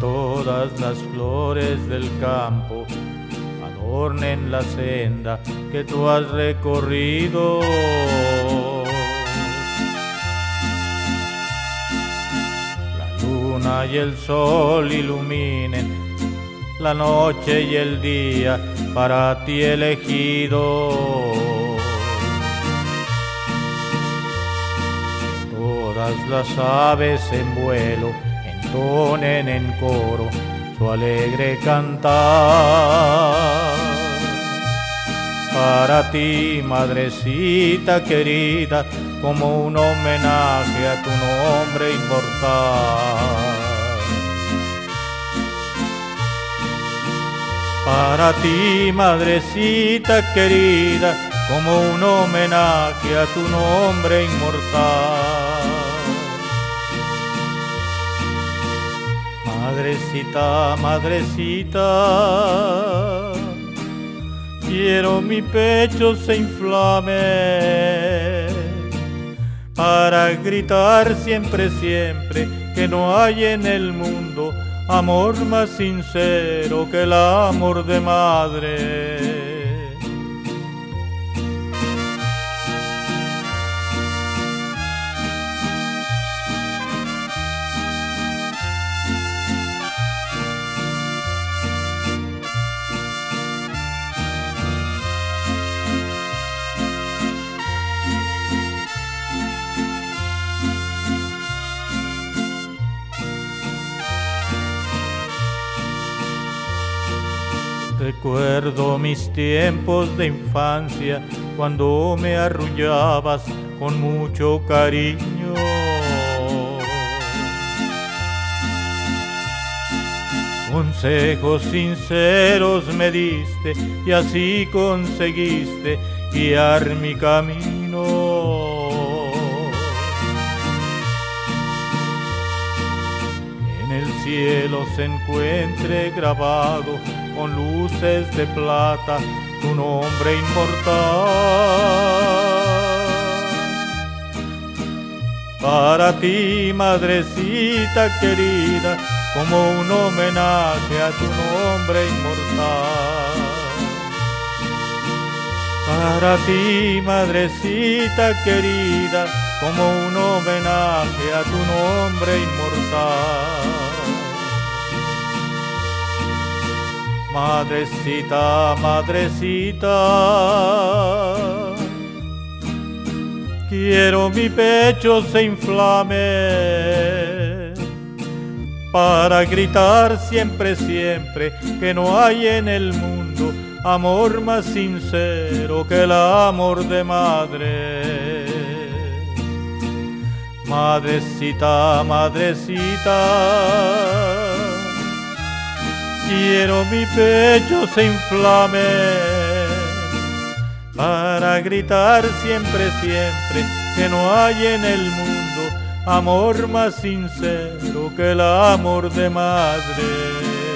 todas las flores del campo adornen la senda que tú has recorrido. La luna y el sol iluminen la noche y el día para ti elegido. Todas las aves en vuelo entonen en coro su alegre cantar. Para ti, madrecita querida, como un homenaje a tu nombre inmortal. Para ti, madrecita querida, como un homenaje a tu nombre inmortal. Madrecita, madrecita, quiero mi pecho se inflame para gritar siempre, siempre que no hay en el mundo amor más sincero que el amor de madre. Recuerdo mis tiempos de infancia cuando me arrullabas con mucho cariño. Consejos sinceros me diste y así conseguiste guiar mi camino. En el cielo se encuentre grabado con luces de plata tu nombre inmortal. Para ti, madrecita querida, como un homenaje a tu nombre inmortal. Para ti, madrecita querida, como un homenaje a tu nombre inmortal. Madrecita, madrecita, quiero mi pecho se inflame para gritar siempre, siempre que no hay en el mundo amor más sincero que el amor de madre. Madrecita, madrecita quiero mi pecho se inflame para gritar siempre, siempre que no hay en el mundo amor más sincero que el amor de madre.